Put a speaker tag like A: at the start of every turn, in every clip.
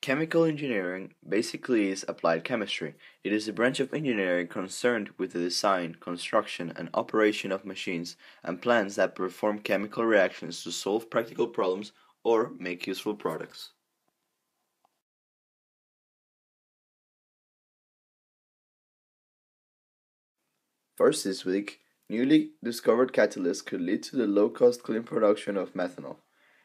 A: Chemical engineering basically is applied chemistry. It is a branch of engineering concerned with the design, construction, and operation of machines and plants that perform chemical reactions to solve practical problems or make useful products. First this week, newly discovered catalysts could lead to the low-cost clean production of methanol.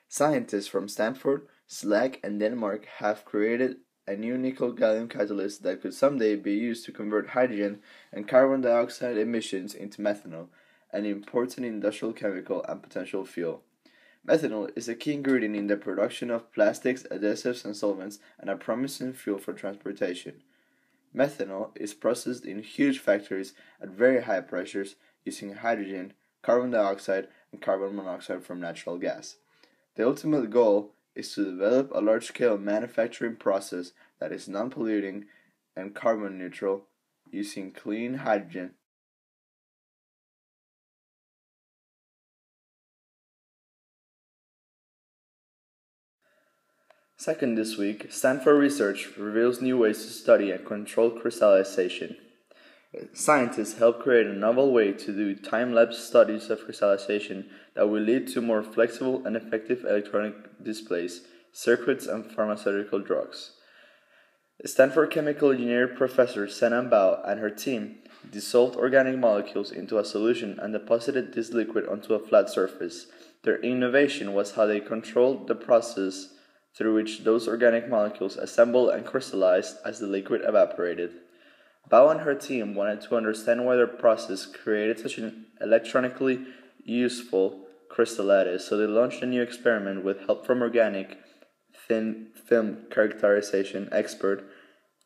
A: Scientists from Stanford, SLAC, and Denmark have created a new nickel-gallium catalyst that could someday be used to convert hydrogen and carbon dioxide emissions into methanol, an important industrial chemical and potential fuel. Methanol is a key ingredient in the production of plastics, adhesives, and solvents, and a promising fuel for transportation. Methanol is processed in huge factories at very high pressures using hydrogen, carbon dioxide, and carbon monoxide from natural gas. The ultimate goal is to develop a large scale manufacturing process that is non polluting and carbon neutral using clean hydrogen. Second, this week, Stanford research reveals new ways to study and control crystallization. Scientists help create a novel way to do time lapse studies of crystallization that will lead to more flexible and effective electronic displays, circuits, and pharmaceutical drugs. Stanford chemical engineer professor Zhenan Bao and her team dissolved organic molecules into a solution and deposited this liquid onto a flat surface. Their innovation was how they controlled the process through which those organic molecules assembled and crystallized as the liquid evaporated. Bao and her team wanted to understand why their process created such an electronically useful crystal lattice, so they launched a new experiment with help from organic thin film characterization expert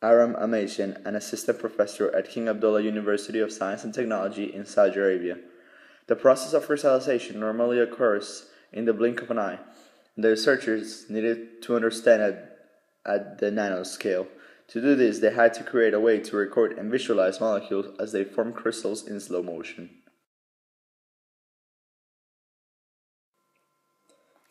A: Aram Amassian, an assistant professor at King Abdullah University of Science and Technology in Saudi Arabia. The process of crystallization normally occurs in the blink of an eye. And the researchers needed to understand it at the nanoscale. To do this, they had to create a way to record and visualize molecules as they form crystals in slow motion.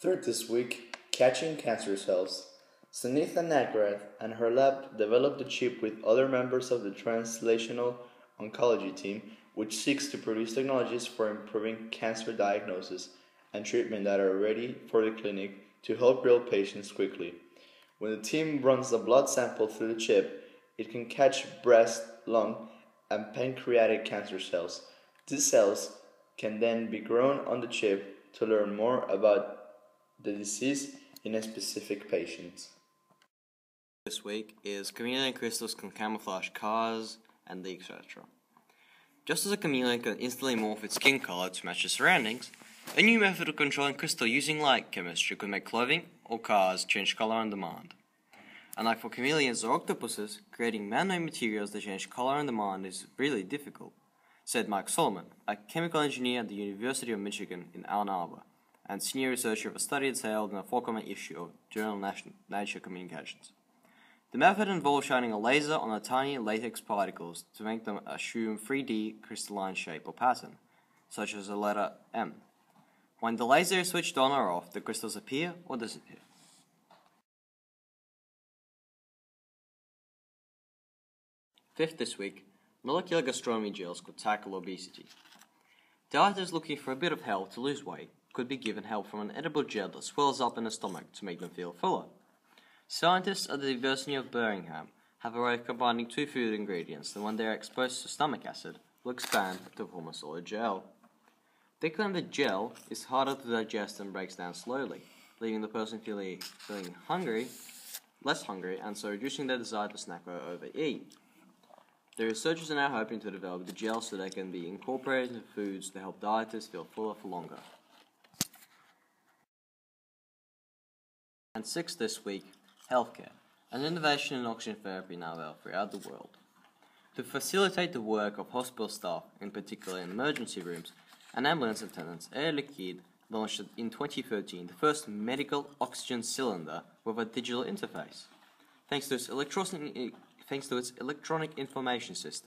A: Third this week, catching cancer cells. Sunitha Nagrath and her lab developed a chip with other members of the translational oncology team, which seeks to produce technologies for improving cancer diagnosis and treatment that are ready for the clinic to help real patients quickly. When the team runs a blood sample through the chip, it can catch breast, lung, and pancreatic cancer cells. These cells can then be grown on the chip to learn more about the disease in a specific patient.
B: This week is chameleon crystals can camouflage cars and the etc. Just as a chameleon can instantly morph its skin color to match the surroundings, a new method of controlling crystal using light chemistry could make clothing or cars change color on demand. Unlike for chameleons or octopuses, creating man-made materials that change color on demand is really difficult, said Mike Solomon, a chemical engineer at the University of Michigan in Ann Arbor, and senior researcher of a study detailed in a forthcoming issue of Journal Nature Communications. The method involves shining a laser on the tiny latex particles to make them assume 3D crystalline shape or pattern, such as a letter M. When the laser is switched on or off, the crystals appear or disappear. Fifth this week, molecular gastronomy gels could tackle obesity. Dieters looking for a bit of help to lose weight could be given help from an edible gel that swells up in the stomach to make them feel fuller. Scientists at the University of Birmingham have a way of combining two food ingredients that, when they are exposed to stomach acid, will expand to form a solid gel. They claim that gel is harder to digest and breaks down slowly, leaving the person feeling, feeling hungry, less hungry, and so reducing their desire to snack or overeat. The researchers are now hoping to develop the gel so they can be incorporated into foods to help dieters feel fuller for longer. And six this week, healthcare, an innovation in oxygen therapy now available throughout the world. To facilitate the work of hospital staff, in particular in emergency rooms, and ambulance attendants, Air Liquide launched in 2013 the first medical oxygen cylinder with a digital interface. Thanks to its electronic, thanks to its electronic information system,